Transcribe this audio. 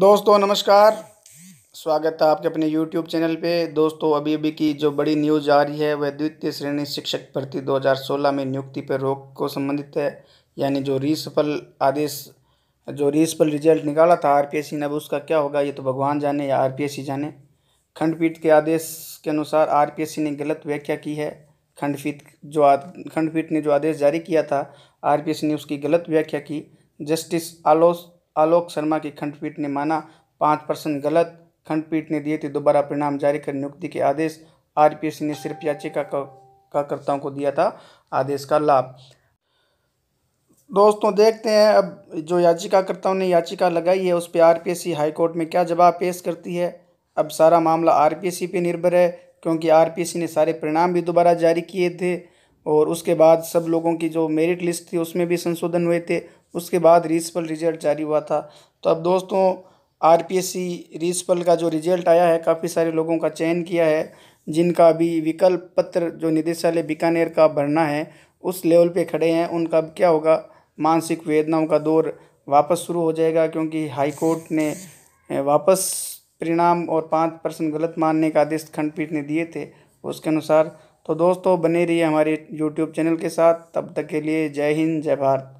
दोस्तों, नमस्कार। स्वागत है आपके अपने YouTube चैनल पे। दोस्तों अभी अभी की जो बड़ी न्यूज़ आ रही है, वह द्वितीय श्रेणी शिक्षक भर्ती 2016 में नियुक्ति पर रोक को संबंधित है। यानी जो रीसफल आदेश, जो रीसफल रिज़ल्ट निकाला था आरपीएससी ने, अब उसका क्या होगा, ये तो भगवान जाने या आरपीएससी जाने। खंडपीठ के आदेश के अनुसार आरपीएससी ने गलत व्याख्या की है। खंडपीठ जो खंडपीठ ने जो आदेश जारी किया था आरपीएससी ने उसकी गलत व्याख्या की। जस्टिस आलोक आलोक शर्मा की खंडपीठ ने माना, पाँच परसेंट गलत। खंडपीठ ने दिए थे दोबारा परिणाम जारी कर नियुक्ति के आदेश। आरपीएससी ने सिर्फ़ याचिका का कर्ताओं को दिया था, आदेश का लाभ। दोस्तों, देखते हैं अब जो याचिकाकर्ताओं ने याचिका लगाई है, उस पर आर पी आरपीएससी हाईकोर्ट में क्या जवाब पेश करती है। अब सारा मामला आर आरपीएससी पे निर्भर है, क्योंकि आरपीएससी ने सारे परिणाम भी दोबारा जारी किए थे, और उसके बाद सब लोगों की जो मेरिट लिस्ट थी, उसमें भी संशोधन हुए थे। उसके बाद रीसपल रिज़ल्ट जारी हुआ था। तो अब दोस्तों आर पी एस सी का जो रिज़ल्ट आया है, काफ़ी सारे लोगों का चयन किया है, जिनका अभी विकल्प पत्र जो निदेशालय बीकानेर का भरना है, उस लेवल पे खड़े हैं। उनका अब क्या होगा? मानसिक वेदनाओं का दौर वापस शुरू हो जाएगा, क्योंकि हाई कोर्ट ने वापस परिणाम और पाँच परसेंट गलत मानने का आदेश खंडपीठ ने दिए थे उसके अनुसार। तो दोस्तों, बने रहिए हमारे यूट्यूब चैनल के साथ। तब तक के लिए जय हिंद, जय भारत।